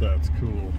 That's cool.